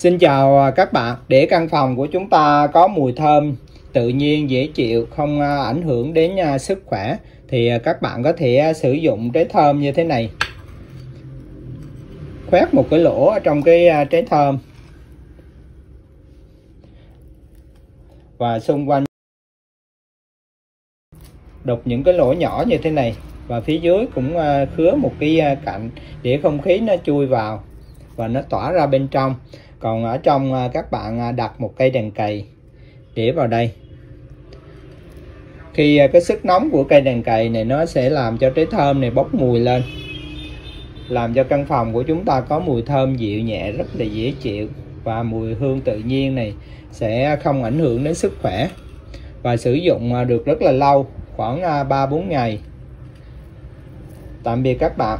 Xin chào à, các bạn, để căn phòng của chúng ta có mùi thơm tự nhiên dễ chịu, không à, ảnh hưởng đến à, sức khỏe thì các bạn có thể sử dụng trái thơm như thế này. Khoét một cái lỗ ở trong cái trái thơm. Và xung quanh đục những cái lỗ nhỏ như thế này. Và phía dưới cũng khứa một cái cạnh để không khí nó chui vào và nó tỏa ra bên trong. Còn ở trong à, các bạn à, đặt một cây đèn cầy, để vào đây. Khi à, cái sức nóng của cây đèn cầy này nó sẽ làm cho trái thơm này bốc mùi lên, làm cho căn phòng của chúng ta có mùi thơm dịu nhẹ, rất là dễ chịu, và mùi hương tự nhiên này sẽ không ảnh hưởng đến sức khỏe. Và sử dụng được rất là lâu, khoảng 3-4 ngày. Tạm biệt các bạn.